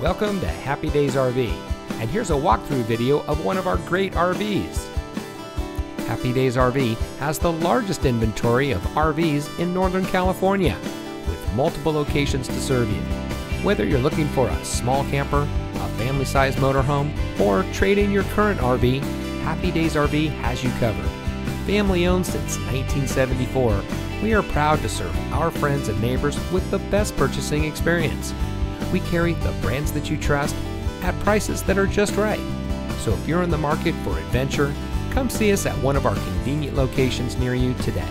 Welcome to Happy Daze RV, and here's a walkthrough video of one of our great RVs. Happy Daze RV has the largest inventory of RVs in Northern California, with multiple locations to serve you. Whether you're looking for a small camper, a family sized motorhome, or trade in your current RV, Happy Daze RV has you covered. Family owned since 1974, we are proud to serve our friends and neighbors with the best purchasing experience. We carry the brands that you trust at prices that are just right. So if you're in the market for adventure, come see us at one of our convenient locations near you today.